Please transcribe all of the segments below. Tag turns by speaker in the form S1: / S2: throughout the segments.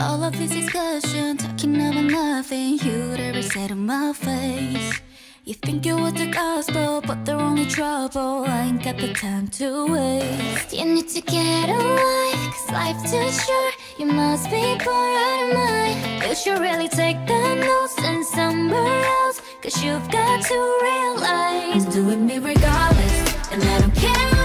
S1: All of this discussion, talking about nothing you'd ever say to my face. You think you're with the gospel, but they're only trouble. I ain't got the time to waste. You need to get a life, cause life's too short. You must be bored out of mind. You should really take the notes and somewhere else, cause you've got to realize. I'm doing me regardless, and I don't care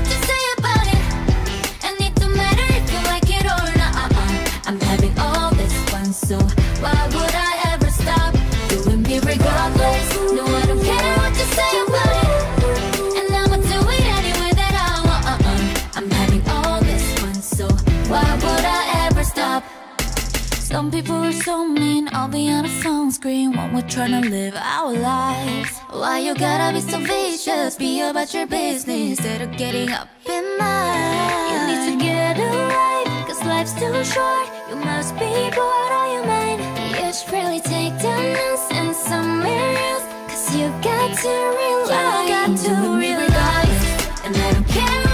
S1: Some people are so mean, I'll be on a phone screen when we're trying to live our lives. Why you gotta be so vicious? Be about your business instead of getting up in mine. You need to get a life, cause life's too short. You must be bored or you mind. You should really take the nonsense somewhere else, cause you got to realize. You got to realize. And I don't care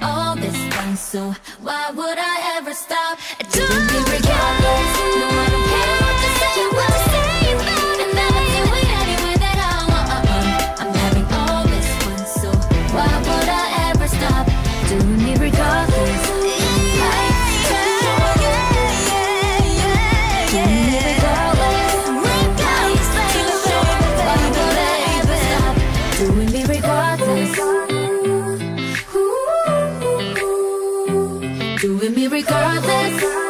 S1: all this thing, so why would I ever stop? Don't regardless.